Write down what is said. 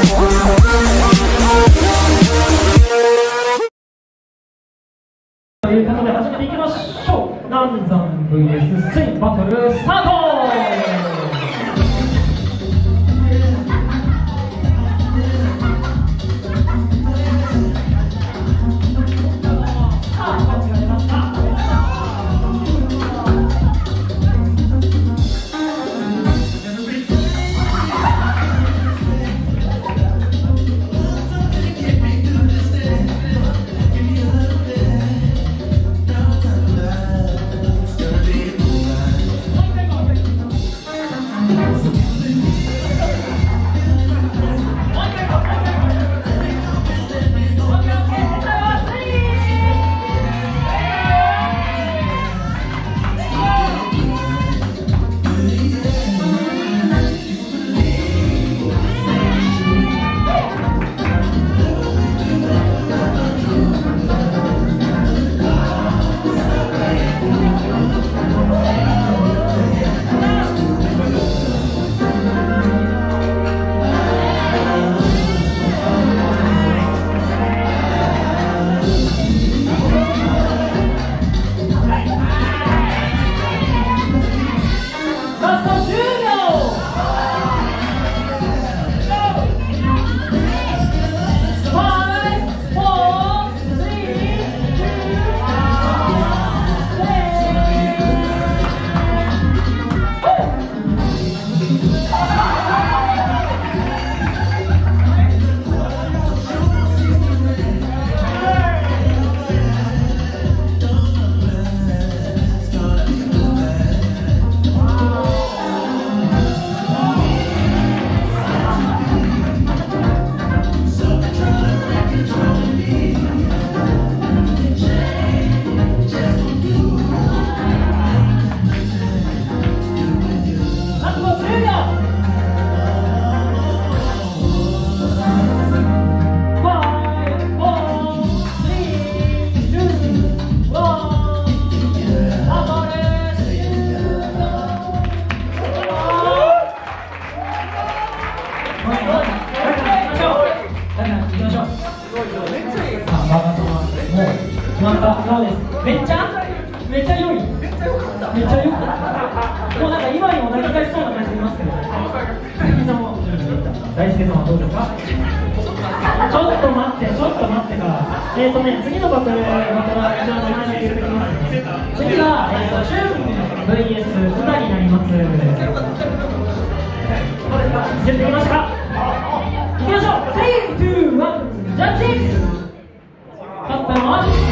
ということで始めていきましょう。南山 VS スインバトルスタート。めっちゃめっちゃ良い。めっちゃ良かっためっちゃ良かったもうなんか今にも投げ返しそうな感じしますけど大輔さんはどうですか？ちょっと待ってちょっと待ってからえっ、ー、とね次のバトルまた一応名前入れてきます次が、えー、とシュン VS 歌になります連れてきました。いきましょう。3、2、1ジャッジ勝ったのは。